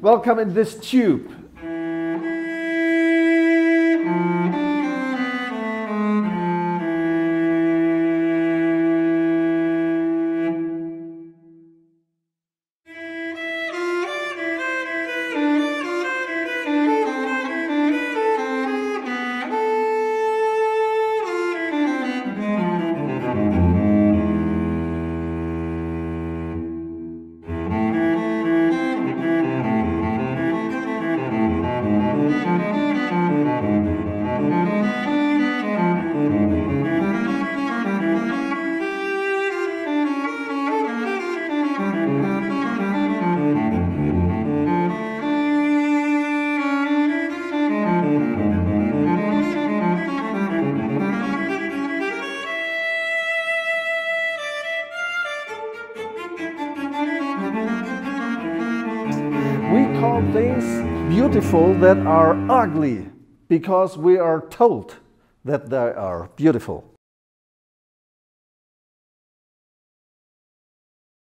Welcome in this tube. Call things beautiful that are ugly because we are told that they are beautiful.